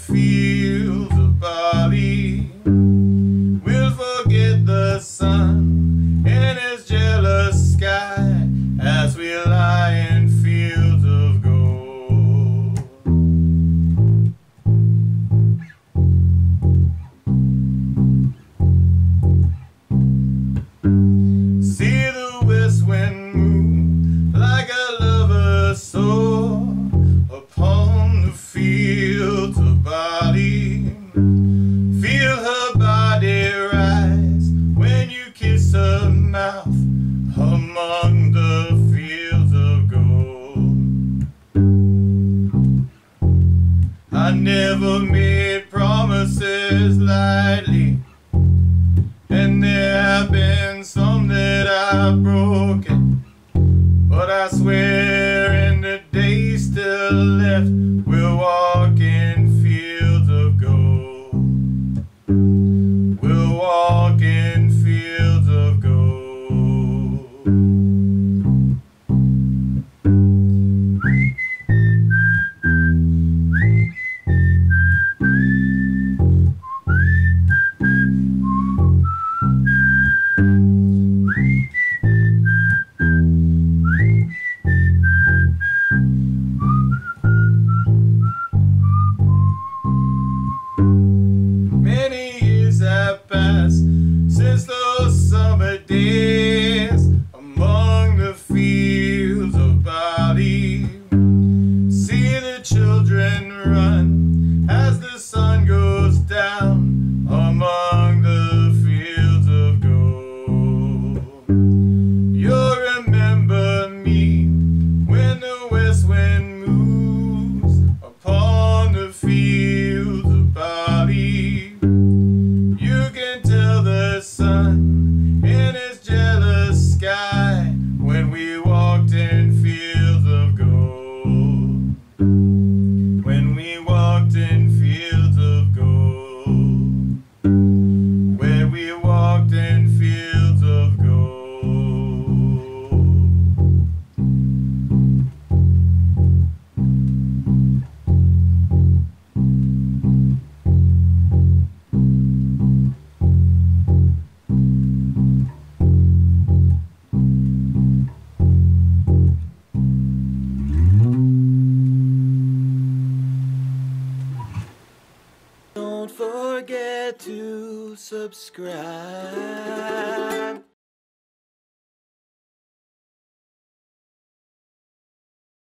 feel is lightly. And there have been some that I've broken But I swear subscribe.